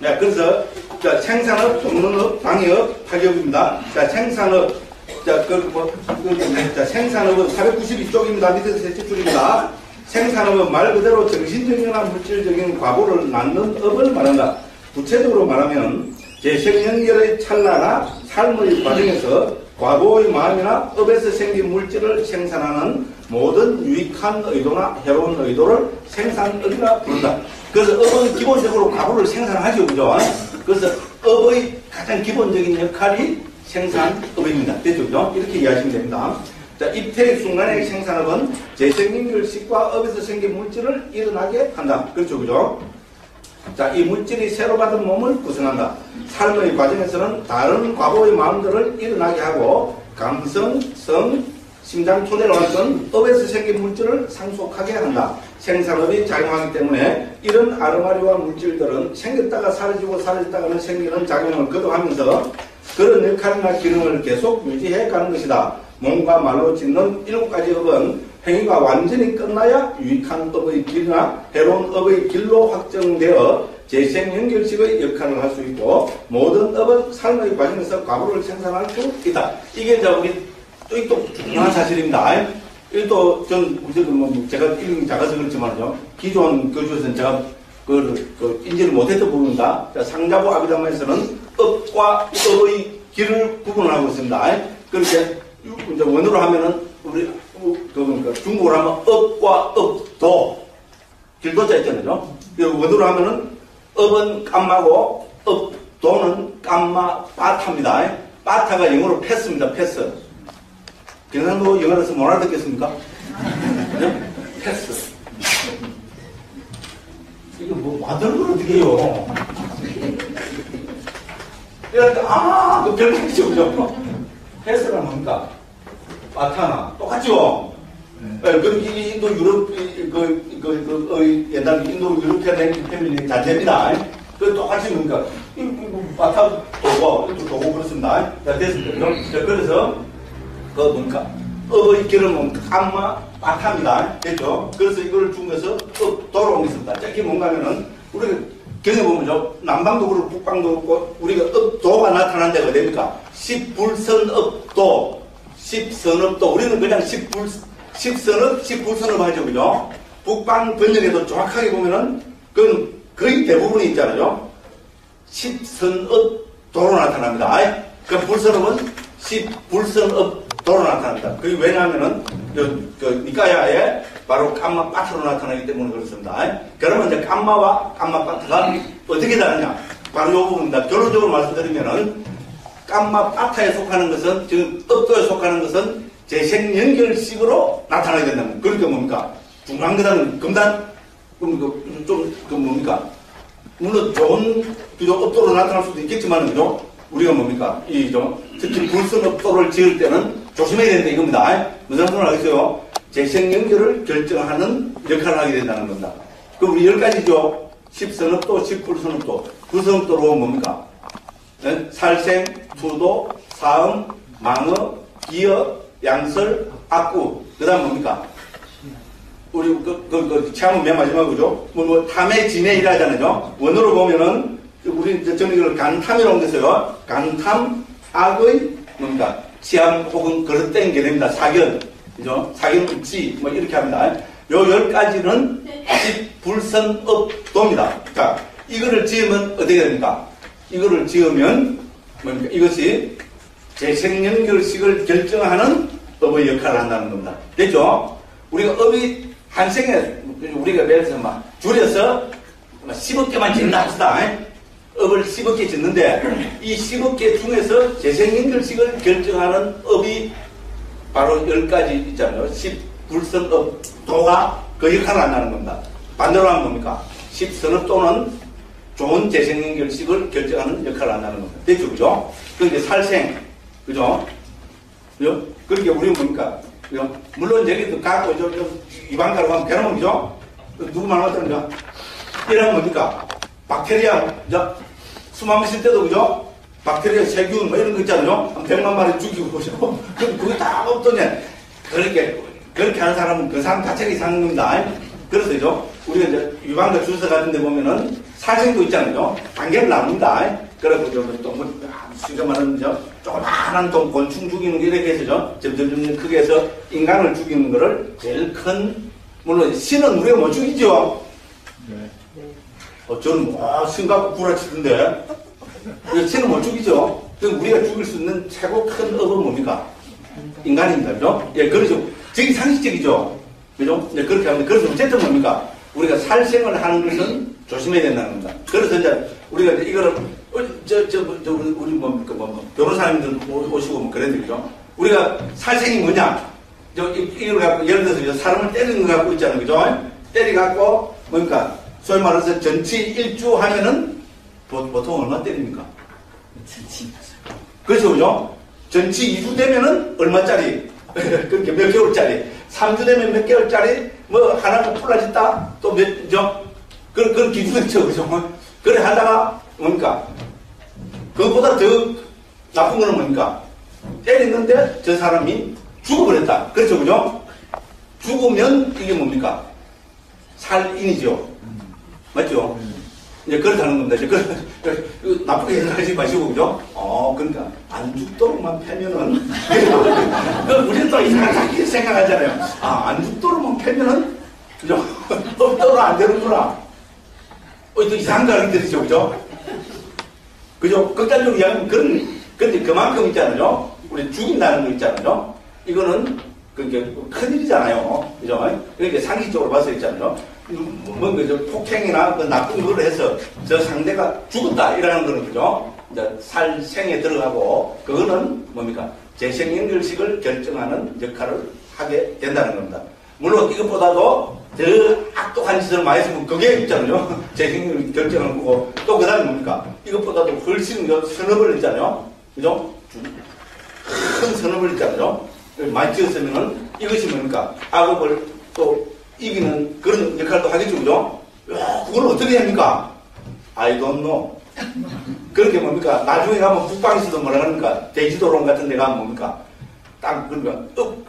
네, 그래서 자, 생산업, 동문업, 방해업, 파격입니다. 자, 생산업, 자, 그, 뭐, 그, 자, 생산업은 492쪽입니다. 밑에서 셋째 줄입니다. 생산업은 말 그대로 정신적이나 물질적인 과보를 낳는 업을 말한다. 구체적으로 말하면 재생연결의 찰나나 삶의 과정에서 과보의 마음이나 업에서 생긴 물질을 생산하는 모든 유익한 의도나 해로운 의도를 생산업이라 부른다. 그래서 업은 기본적으로 과보를 생산하죠, 그죠? 그래서 업의 가장 기본적인 역할이 생산업입니다. 됐죠, 그죠? 이렇게 이해하시면 됩니다. 자, 입퇴 순간의 생산업은 재생연결식과 업에서 생긴 물질을 일어나게 한다. 그렇죠, 그죠? 자, 이 물질이 새로 받은 몸을 구성한다. 삶의 과정에서는 다른 과거의 마음들을 일어나게 하고 감성, 성, 심장 토대로 왔던 업에서 생긴 물질을 상속하게 한다. 생산업이 작용하기 때문에 이런 아르마리와 물질들은 생겼다가 사라지고 사라졌다가는 생기는 작용을 거듭하면서 그런 역할이나 기능을 계속 유지해 가는 것이다. 몸과 말로 짓는 일곱 가지 업은 행위가 완전히 끝나야 유익한 업의 길이나 해로운 업의 길로 확정되어 재생 연결식의 역할을 할 수 있고 모든 업은 삶의 과정에서 과부를 생산할 수 있다. 이게 이제 우리 또 중요한 사실입니다. 이또 전뭐 제가 읽은 작아서 그렇지만요. 기존 교주에서는 제가 그, 그 인지를 못했던 부분입니다. 상자부 아비담에서는 업과 업의 길을 구분하고 있습니다. 그렇게 이제 원어로 하면은 우리 그, 그 중국어로 하면 업과 업도 길도자 있잖아요. 원어로 하면은 업은 깜마고 업도는 깜마 빠타입니다. 빠타가 영어로 패스입니다. 패스. 경상도 영어로서 못 알아듣겠습니까? 네? 패스. 이거 뭐 만드는 걸 어떻게 해요? 이러니까 아, 그 별명이죠, 그죠? 패스란 뭡니까? 빠타나 똑같죠? 네. 그 인도 유럽 그, 그, 그, 그 옛날 인도 유럽팬 패밀리 자체입니다. 그 똑같이 뭡니까? patha 도고 도고 그렇습니다. 자 됐습니다. 자, 그래서 그 뭡니까? 업의 길은 kamma patha입니다. 됐죠? 그래서 이걸 중에서 업도라는 게 있습니다. 자, 이게 뭔가면은 우리가 경험해보면요. 남방도 그렇고 북방도 그렇고 우리가 업도가 나타난 데가 됩니까? 십불선업도, 십선업도. 우리는 그냥 십불, 십선업, 십불선업 하죠. 그죠? 북방 번역에도 정확하게 보면은 그건 거의 대부분이 있잖아요. 십선업도로 나타납니다. 그 불선업은 십불선업 도로 나타납니다. 그게 왜냐하면은 그, 그 니까야에 바로 깜마 빠트로 나타나기 때문에 그렇습니다. 그러면 이제 깜마와 깜마 빠트가 어떻게 다르냐? 바로 이 부분입니다. 결론적으로 말씀드리면은 깜마 빠타에 속하는 것은 지금 업도에 속하는 것은 재생 연결식으로 나타나게 된다는 그러니까 뭡니까? 중간계단 금단 좀, 그, 좀, 그 뭡니까? 물론 좋은 비록 업도로 나타날 수도 있겠지만, 그죠? 우리가 뭡니까? 이, 좀, 특히 불선 업도를 지을 때는 조심해야 된다 이겁니다. 무슨 말씀 알겠어요? 재생 연결을 결정하는 역할을 하게 된다는 겁니다. 그럼 우리 열 가지죠. 10선업도, 10불선업도. 불선업도로 뭡니까? 네? 살생, 투도, 사음, 망어, 기어, 양설, 악구. 그 다음 뭡니까? 우리 그, 그, 그 체험은 맨 마지막이죠. 뭐, 뭐 탐애 진에라 하잖아요. 원어로 보면은 우리 저는 이걸 간탐이라고 옮겼어요. 간탐, 악의 뭡니까? 치암 혹은 그릇된 견해입니다. 사견. 그죠? 사견지, 뭐 이렇게 합니다. 요 열 가지는 불선 업 도입니다. 자, 이거를 지으면 어떻게 됩니까? 이거를 지으면 뭡니까? 이것이 재생연결식을 결정하는 업의 역할을 한다는 겁니다. 됐죠? 우리가 업이 한 생에 우리가 예를 들어서 막 줄여서 10억 개만 짓는다 합시다. 업을 10억 개 짓는데 이 10억 개 중에서 재생연결식을 결정하는 업이 바로 10가지 있잖아요. 10불선업 도가 그 역할을 한다는 겁니다. 반대로 하면 뭡니까? 10선업 또는 좋은 재생연결식을 결정하는 역할을 한다는 겁니다. 됐죠? 그죠? 그 이제 살생, 그죠? 그죠? 그러니까 우리는 뭡니까? 그죠? 물론 여기도 갖고 저, 저 이방가로 가면 괴로운 그죠? 누구 말하자니까 이런 뭡니까? 박테리아, 저, 숨안 마실 때도 그죠? 박테리아, 세균, 뭐 이런 거 있잖아요? 한 100만 마리 죽이고 그죠? 그럼 그게 다 없더니, 그렇게, 그렇게 하는 사람은 그 사람 자체가 이상한 겁니다. 그래서 죠 우리가 이제 유방가 주사 같은 데 보면은 살생도 있잖아요. 단계를 나눕니다. 그래고 또뭐 쉽게 말하면 저 조그마한 좀 곤충 죽이는 게 이렇게 해서 저 점점 점점 크게 해서 인간을 죽이는 거를 제일 큰 물론 신은 우리가 못 죽이죠. 어, 저는 와 신갖고 구라치던데 이거 신은 못 죽이죠. 우리가 죽일 수 있는 최고 큰 업은 뭡니까? 인간입니다. 그죠? 예, 그렇죠. 저기 상식적이죠. 그죠? 네, 그렇게 하면, 그래서 어쨌든 뭡니까? 우리가 살생을 하는 것은 조심해야 된다는 겁니다. 그래서 이제 우리가 이제 이거를, 어, 저, 저, 저, 우리, 우리 뭡니까, 뭐, 뭐, 변호사님들 오- 오시고 뭐 그랬는데, 그죠? 우리가 살생이 뭐냐? 저, 이- 이걸 갖고, 예를 들어서 사람을 때리는 거 갖고 있잖아요. 그죠? 때리갖고, 뭡니까? 소위 말해서 전치 일주 하면은 보, 보통 얼마 때립니까? 그렇죠, 그죠? 전치 2주 되면은 얼마짜리? 그렇게 몇 개월짜리? 3주 되면 몇 개월짜리? 뭐, 하나가 풀어졌다? 또 몇, 죠? 그런, 그런 기준이 있죠, 그죠? 그래 하다가, 뭡니까? 그것보다 더 나쁜 거는 뭡니까? 때렸는데 저 사람이 죽어버렸다. 그렇죠, 그죠? 죽으면 이게 뭡니까? 살인이죠. 맞죠? 이제 그렇다는 겁니다. 이제 그, 나쁘게 생각하지 마시고, 그죠? 어, 그러니까, 안 죽도록만 패면은, 그, 우리는 또 이상하게 생각하잖아요. 아, 안 죽도록만 패면은, 그죠? 없도록 안 되는구나. 어, 또 이상한 가르이 들으죠, 그죠? 그죠? 극단적으로 이야기하면 그런, 근데 그만큼 있잖아요. 우리 죽인다는 거 있잖아요. 이거는, 그게 큰일이잖아요. 그죠? 그러니까 상식적으로 봐서 있잖아요. 뭐, 그, 저, 폭행이나 그 나쁜 걸 해서 저 상대가 죽었다, 이라는 거는, 그죠? 이제 살생에 들어가고, 그거는 뭡니까? 재생 연결식을 결정하는 역할을 하게 된다는 겁니다. 물론 이것보다도 더 악독한 짓을 많이 했으면 그게 있잖아요. 재생 결정하는 거고, 또 그 다음에 뭡니까? 이것보다도 훨씬 그 선업을 했잖아요. 그죠? 큰 선업을 했잖아요. 많이 지었으면은 이것이 뭡니까? 악업을 또 이기는 그런 역할도 하겠죠, 그죠? 야, 그걸 어떻게 합니까? I don't know. 그렇게 뭡니까? 나중에 가면 북방에서도 뭐라 합니까? 대지도론 같은 데 가면 뭡니까? 딱, 그러니까, 억,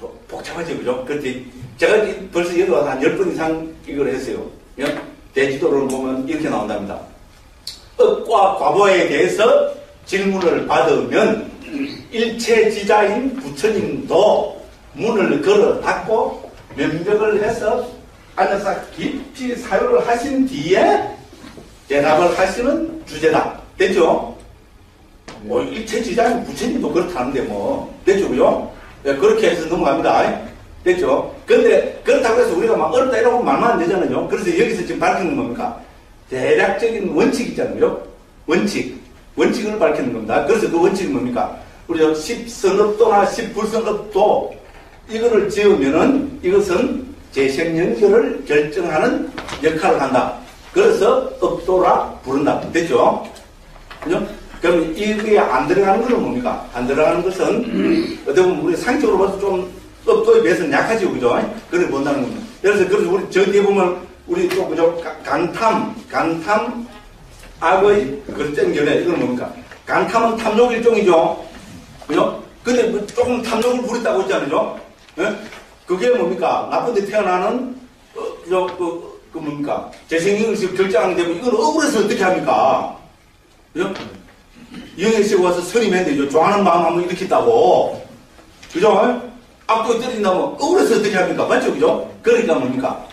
복- 복잡하죠, 그죠? 그때 제가 이- 벌써 여기 와서 한 10번 이상 이걸 했어요. 예? 대지도를 보면 이렇게 나온답니다. 억과 과보에 대해서 질문을 받으면 일체지자인 부처님도 문을 걸어 닫고 면벽을 해서 앉아서 깊이 사유를 하신 뒤에 대답을 하시는 주제다. 됐죠? 뭐 일체지자인 부처님도 그렇다는데 뭐 됐죠, 그죠? 예, 그렇게 해서 넘어갑니다. 됐죠? 근데 그렇다고 해서 우리가 막 어렵다 이러고 말만 안 되잖아요. 그래서 여기서 지금 밝히는 겁니까? 대략적인 원칙 있잖아요. 원칙. 원칙을 밝히는 겁니다. 그래서 그 원칙은 뭡니까? 우리 저 10선업도나 10불선업도 이거를 지으면은 이것은 재생연결을 결정하는 역할을 한다. 그래서 업도라 부른다. 됐죠? 그죠? 그럼 이게 안 들어가는 것은 뭡니까? 안 들어가는 것은 어떻게 보면 우리 상식으로 봐서 좀 업도에 비해서는 약하죠. 그죠? 그걸 본다는 겁니다. 그래서 그래서 우리 저 뒤에 보면 우리 또 그죠? 가- 간탐, 간탐, 악의 연애 이건 뭡니까? 간탐은 탐욕 일종이죠. 그죠? 근데 뭐 조금 탐욕을 부렸다고 했잖아요. 예? 그게 뭡니까? 나쁜 데 태어나는 어, 저, 그, 그 뭡니까? 재생의식 결정하는 데면 이건 억울해서 어떻게 합니까? 그죠? 이영애 씨가 와서 선임했는데 저 좋아하는 마음 한번 일으켰다고. 그죠? 악도 때린다면 억울해서 어떻게 합니까? 맞죠? 그죠? 그러니까 뭡니까?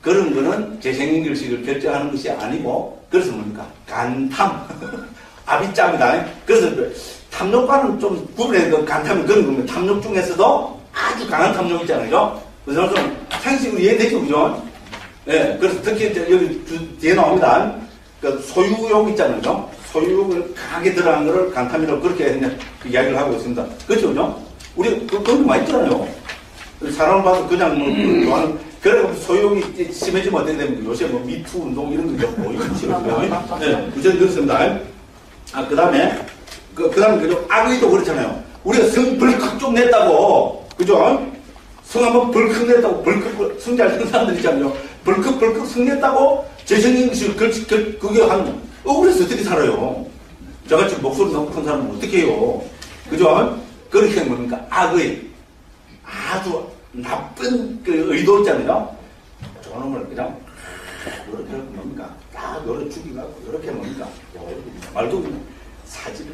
그런 거는 재생연결식을 결정하는 것이 아니고 그래서 뭡니까? 간탐. 아비짬이다. 그래서 그 탐욕과는 좀 구분해야 그 간탐이 그런 겁니다. 탐욕 중에서도 아주 강한 탐욕 있잖아요. 그래서 좀 상식으로 이해되죠? 그죠? 예, 그래서 특히 여기 주- 뒤에 나옵니다. 그 소유욕 있잖아요. 소유욕을 강하게 들어간 거를 간탐이라고 그렇게 그냥 그 이야기를 하고 있습니다. 그렇죠? 그죠? 우리 그, 그런 거 많이 있잖아요. 사람을 봐도 그냥 뭐 좋아하는 그래서 소유욕이 심해지면 어떻게 됩니까? 요새 뭐 미투 운동 이런 거죠. 뭐 이런 식으로. 네, 우선 그렇습니다. 아, 그 다음에, 그, 그 다음에, 그죠? 악의도 그렇잖아요. 우리가 성 벌컥 좀 냈다고, 그죠? 성 한번 벌컥 냈다고, 벌컥, 성잘 되는 사람들 있잖아요. 벌컥, 벌컥 성 냈다고, 재생인식, 그, 그, 그게 한, 억울해서 어떻게 살아요? 저같이 목소리 너무 큰 사람은 어떻게 해요? 그죠? 그렇게 하는 겁니까? 악의. 아주 나쁜 그 의도 있잖아요. 저놈을 그냥, 그렇게 하는 겁니까? 딱딱 요렇게 죽이갖고 요렇게 뭡니까? 요, 말도 그냥 달기,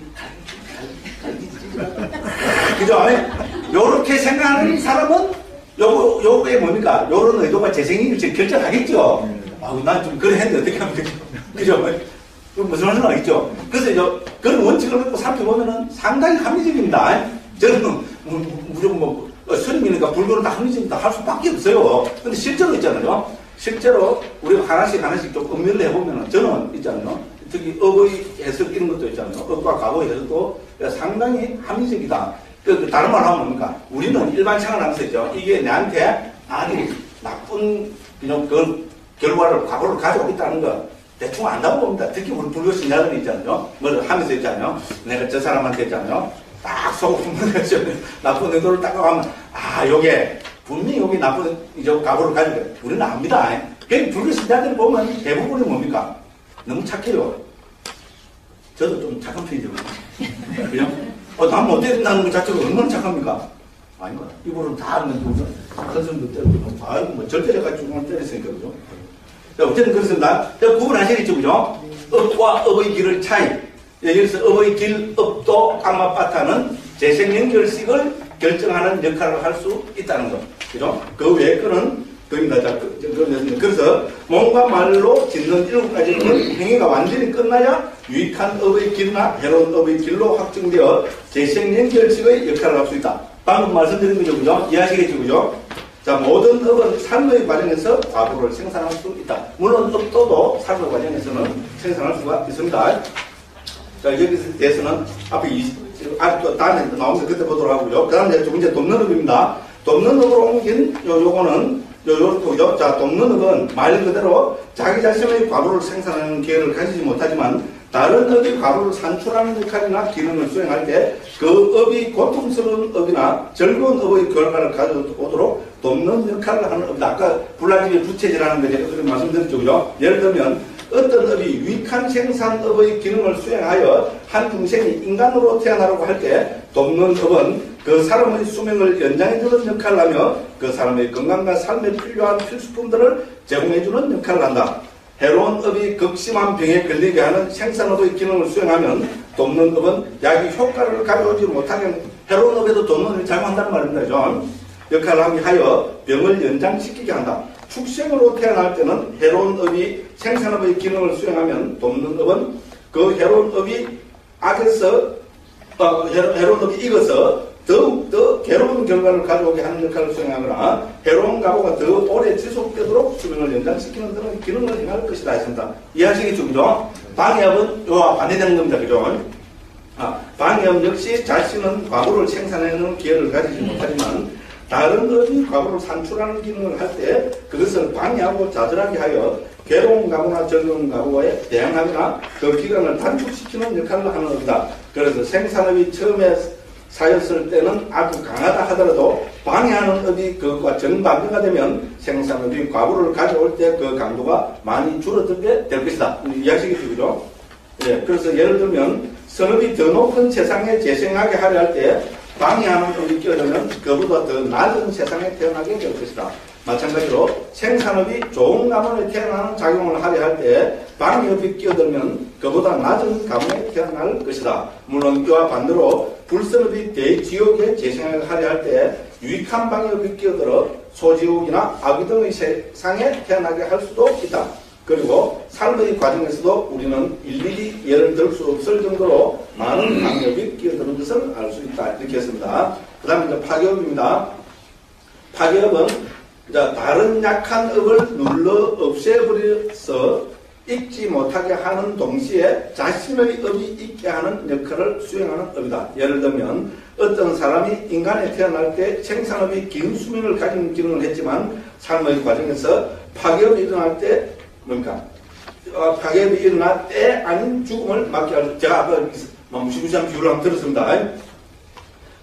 달기, 그죠? 요렇게 생각하는 사람은 요거, 요거에 뭡니까? 요런 의도가 재생일 지 결정하겠죠? 아, 난좀 그래 했는데 어떻게 하면 되죠? 그죠? 그 무슨 말인지 알겠죠? 그래서 저, 그런 원칙을 갖고 살펴보면은 상당히 합리적입니다. 저는 뭐, 무조건 뭐, 어, 스님이니까 불교는 다 합리적이다 할 수밖에 없어요. 근데 실제로 있잖아요. 실제로 우리가 하나씩 하나씩 좀 음미를 해보면은 저는 있잖아요. 특히 업의 해석 이런 것도 있잖아요. 업과 과거 해석도 상당히 합리적이다. 그, 그 다른 말 하면 뭡니까? 우리는 일반 생활하면서 있죠. 이게 내한테 아니 나쁜 그냥 그 결과를 과거를 가지고 있다는 거 대충 안다고 봅니다. 특히 우리 불교 신자들이 있잖아요. 뭘 하면서 있잖아요. 내가 저 사람한테 있잖아요. 딱 속으로 나쁜 의도를 딱 하면 아 요게 분명히 여기 나쁜 이제 각오를 가지고. 우리는 압니다. 그 불교 신자들 보면 대부분이 뭡니까? 너무 착해요. 저도 좀 착한 편이죠. 그죠? 어, 남 어떻게 된다는 것 자체가 얼마나 착합니까? 아닌가? 이분은 다 아는데, 우선 큰 손도 때리고, 아이고, 뭐, 절대해가지고 때렸으니까, 그죠? 자, 어쨌든 그렇습니다. 자, 구분하시겠죠, 그죠? 업과 업의 길을 차이. 여기서 업의 길, 업도 악마바타는 재생연결식을 결정하는 역할을 할 수 있다는 것. 그죠? 그 외에 거는 됩니다. 자, 그, 그, 그래서 몸과 말로 짓는 일곱 가지 행위가 완전히 끝나야 유익한 업의 길이나 해로운 업의 길로 확정되어 재생연결식의 역할을 할 수 있다. 방금 말씀드린 거죠, 그죠? 이해하시겠죠, 그죠? 자, 모든 업은 삶의 과정에서 과부를 생산할 수 있다. 물론 업도도 삶의 과정에서는 생산할 수가 있습니다. 자, 여기서 대해서는 앞에 20, 아직도 다음에 나오면 그때 보도록 하고요. 그 다음에 두 번째 돕는 업입니다. 돕는 업으로 옮긴 요, 요거는 요, 요렇고요. 자, 돕는 업은 말 그대로 자기 자신의 과부를 생산하는 기회를 가지지 못하지만 다른 업이 과보를 산출하는 역할이나 기능을 수행할 때 그 업이 고통스러운 업이나 즐거운 업의 결과를 가져오도록 돕는 역할을 하는 업이다. 아까 불난 집의 부채질하는 거 제가 말씀드렸죠. 그죠? 예를 들면 어떤 업이 유익한 생산업의 기능을 수행하여 한 중생이 인간으로 태어나라고 할 때 돕는 업은 그 사람의 수명을 연장해주는 역할을 하며 그 사람의 건강과 삶에 필요한 필수품들을 제공해주는 역할을 한다. 해로운 업이 극심한 병에 걸리게 하는 생산업의 기능을 수행하면 돕는 업은 약이 효과를 가져오지 못하는 해로운 업에도 돕는 업이 작용한다는 말입니다. 죠 역할을 하게 하여 병을 연장시키게 한다. 축생으로 태어날 때는 해로운 업이 생산업의 기능을 수행하면 돕는 업은 그 해로운 업이 악에서 어, 해로운 업이 익어서 더욱더 괴로운 결과를 가져오게 하는 역할을 수행하거나 해로운 과보가 더 오래 지속되도록 수명을 연장시키는 등의 기능을 행할 것이다 했습니다. 이해하시겠죠? 그죠? 방해업은 요와 반대되는 겁니다. 그죠? 아, 방해업 역시 자신은 과부를 생산하는 기회를 가지지 못하지만 다른 것이 과부를 산출하는 기능을 할 때 그것을 방해하고 좌절하게 하여 괴로운 가구나 즐거운 가구에 대항하거나 그 기간을 단축시키는 역할을 하는 것이다. 그래서 생산업이 처음에 사였을 때는 아주 강하다 하더라도 방해하는 업이 그것과 정반대가 되면 생산업이 과부를 가져올 때 그 강도가 많이 줄어들게 될 것이다. 이해하시겠죠? 그죠? 예, 그래서 예를 들면 선업이 더 높은 세상에 재생하게 하려 할 때 방해하는 업이 끼어들면 그보다 더 낮은 세상에 태어나게 될 것이다. 마찬가지로 생산업이 좋은 가문에 태어나는 작용을 하려 할 때 방해업이 끼어들면 그보다 낮은 가문에 태어날 것이다. 물론 이와 반대로 불선업이 대지옥에 재생을 하려 할 때 유익한 방역이 끼어들어 소지옥이나 아귀 등의 세상에 태어나게 할 수도 있다. 그리고 삶의 과정에서도 우리는 일일이 예를 들 수 없을 정도로 많은 방역이 끼어드는 것을 알 수 있다. 이렇게 했습니다. 그 다음에 이제 파괴업입니다. 파괴업은 다른 약한 업을 눌러 없애버려서 잊지 못하게 하는 동시에 자신의 업이 있게 하는 역할을 수행하는 업이다. 예를 들면 어떤 사람이 인간에 태어날 때 생산업이 긴 수명을 가진 기능을 했지만 삶의 과정에서 파괴업이 일어날 때 뭡니까? 어, 파괴업이 일어날 때 아닌 죽음을 맞게 할 제가 아까 무시무시한 비유를 한번 들었습니다.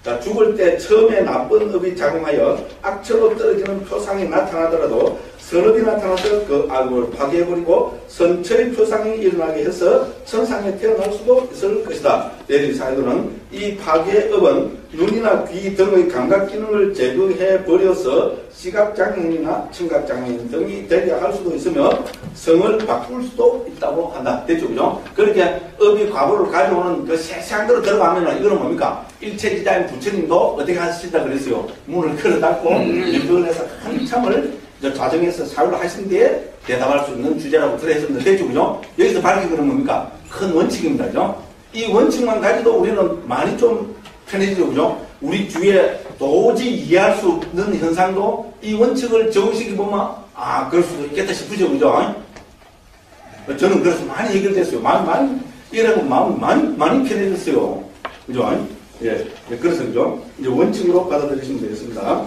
자, 죽을 때 처음에 나쁜 업이 작용하여 악처로 떨어지는 표상이 나타나더라도 선업이 나타나서 그 악을 파괴해버리고 선처의 표상이 일어나게 해서 천상에 태어날 수도 있을 것이다. 내리 사회도는 이 파괴업은 눈이나 귀 등의 감각 기능을 제거해 버려서 시각장애인이나 청각장애인 등이 되게 할 수도 있으며 성을 바꿀 수도 있다고 한다. 됐죠, 그죠? 그렇게 업이 과거를 가져오는 그 세세한 대로 들어가면은 이거는 뭡니까? 일체 디자인 부처님도 어떻게 하시다 그랬어요? 문을 걸어 닫고 연극을 해서 한참을 과정에서 사유를 하신 뒤에 대답할 수 있는 주제라고 들어했었는데 됐죠, 그죠? 여기서 밝힌 거는 뭡니까? 큰 원칙입니다, 그죠? 이 원칙만 가지도 우리는 많이 좀 편해지죠, 그죠? 우리 주위에 도저히 이해할 수 없는 현상도 이 원칙을 적으시기 보면 아, 그럴 수도 있겠다 싶으죠, 그죠? 저는 그래서 많이 해결됐어요. 많이, 많이, 이래고 마음 많이, 많이 편해졌어요. 그죠? 예. 예, 그래서, 그죠? 이제 원칙으로 받아들이시면 되겠습니다.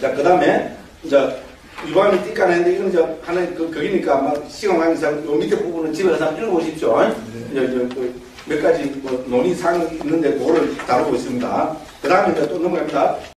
자, 그 다음에, 이제, 유방이 띠까는데 이건 이제 하나의 그, 거기니까 아마 시간 관계상 요 밑에 부분은 집에 가서 한번 읽어보십시오. 이제, 이제 그, 몇 가지 뭐 논의사항이 있는데 그거를 다루고 있습니다. 그 다음에 이제 또 넘어갑니다.